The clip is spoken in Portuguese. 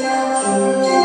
Música